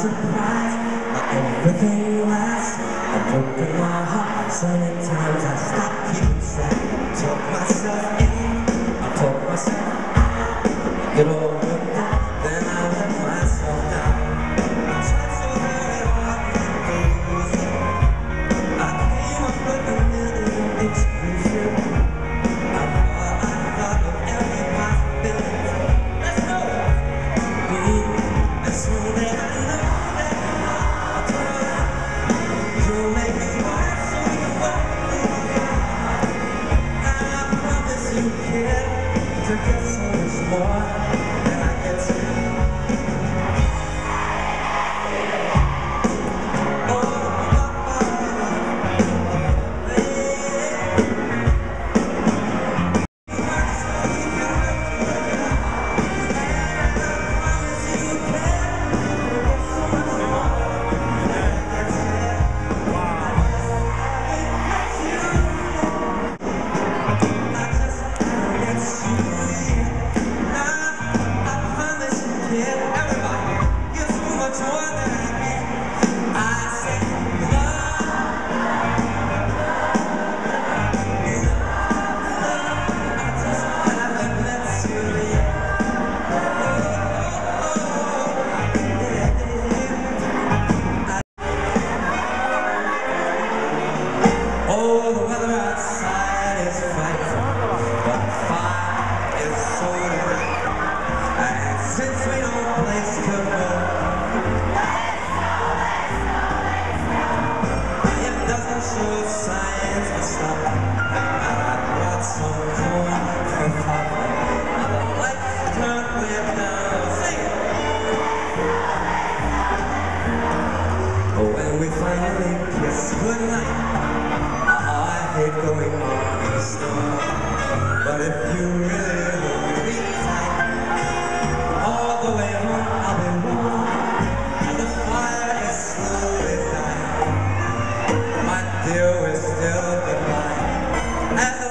surprised by everything you ask. I've broken my heart so many times I stop keeping track. Talk myself in, I talk myself out. Get all to get so much smiling kiss goodnight. I hate going on the storm, but if you really hold me tight, all the way home I'll be warm, and the fire is slowly dying. My dear, we're still goodbye.